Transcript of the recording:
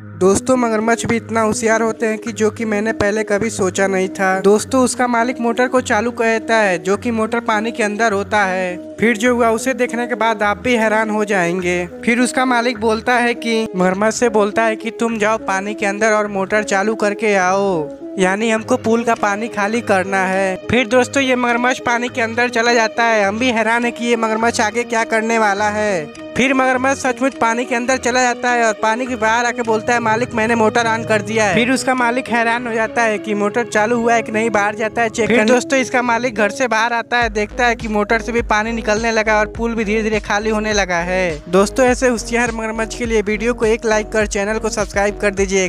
दोस्तों, मगरमच्छ भी इतना होशियार होते हैं कि जो कि मैंने पहले कभी सोचा नहीं था। दोस्तों, उसका मालिक मोटर को चालू कर देता है, जो कि मोटर पानी के अंदर होता है। फिर जो हुआ, उसे देखने के बाद आप भी हैरान हो जाएँगे। फिर उसका मालिक बोलता है कि, मगरमच्छ से बोलता है कि, तुम जाओ पानी के अंदर और मोटर चालू करके आओ। यानी हमको पूल का पानी खाली करना है। फिर दोस्तों, ये मगरमच्छ पानी के अंदर चला जाता है। हम भी हैरान है कि ये मगरमच्छ आगे क्या करने वाला है। फिर मगरमच्छ सचमुच पानी के अंदर चला जाता है और पानी के बाहर आके बोलता है मालिक मैंने मोटर ऑन कर दिया है। फिर उसका मालिक हैरान हो जाता है कि मोटर चालू हुआ है कि नहीं बाहर जाता है चेक दोस्तों इसका मालिक घर से बाहर आता है देखता है कि मोटर से भी पानी निकलने लगा और पुल भी धीरे धीरे खाली होने लगा है। दोस्तों ऐसे होशियार मगरमच्छ के लिए वीडियो को एक लाइक कर चैनल को सब्सक्राइब कर दीजिएगा